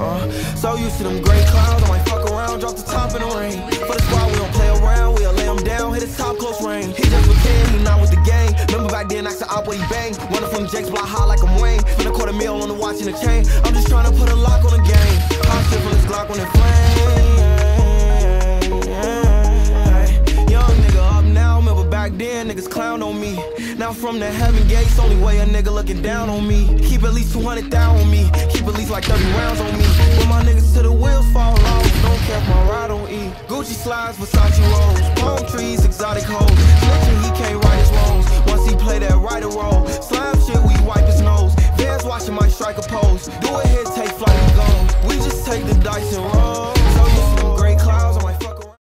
Uh, so used to them gray clouds, I might fuck around, drop the top in the rain. For the squad, we don't play around, we'll lay him down, hit his top close range. He just pretend he not with the gang. Remember back then, I said op what he bang. Running from Jake's block high like I'm Wayne. Spend a quarter mil on the watch and the chain. I'm just trying to put a lock on down on me. Now from the heaven gates, only way a nigga looking down on me. Keep at least 200 down on me. Keep at least like 30 rounds on me. Put my niggas to the wheels fall off. Don't care if my ride on E. Gucci slides, Versace rolls. Palm trees, exotic hoes. Snitching, he can't right his wrongs. Once he play that right or roll. Slime shit, we wipe his nose. Fans watching my a pose. Do a hit, take flight and go. We just take the dice and roll.